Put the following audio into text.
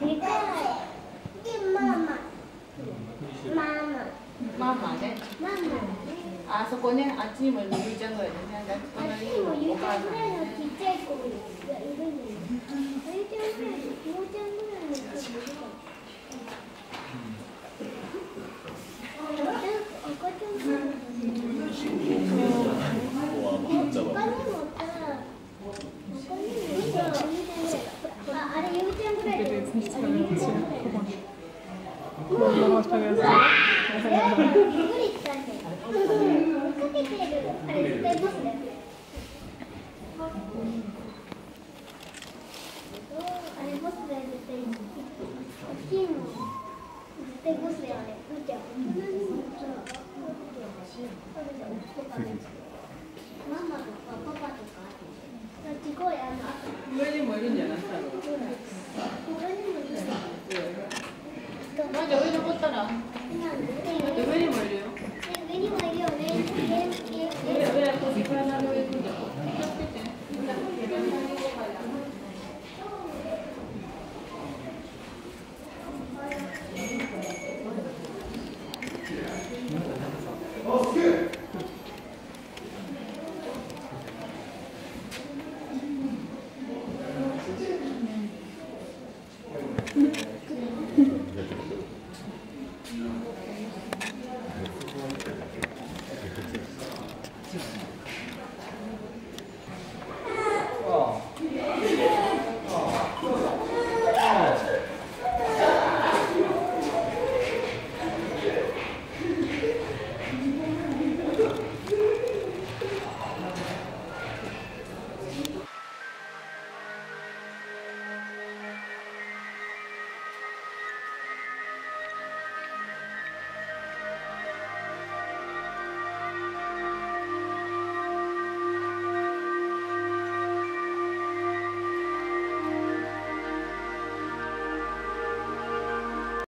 ママママママね。あそこね、あっちにもゆうちゃんぐらいでね。あっちにもゆうちゃんぐらいのちっちゃい子がいるのにゆうちゃんぐらいのゆうちゃんぐらいの子がいるから赤ちゃん赤ちゃんぐらいの他にもさ他にもさああれゆうちゃんぐらいだよあれゆうちゃんぐらいだよ Vamos a pegar así. びっくりしたね。かけてる。あれ絶対ボスだよ。あれボスだよ絶対。大きいもん。絶対ボスだよあれ。見て。大人にもさ。ママとか。すごいあの。上にもいるんじゃない？ここにもいる。まじ上登ったら、上にもいるよ。上にもいるよね。えええ上上こっちから上行くんだよ。気をつけて。え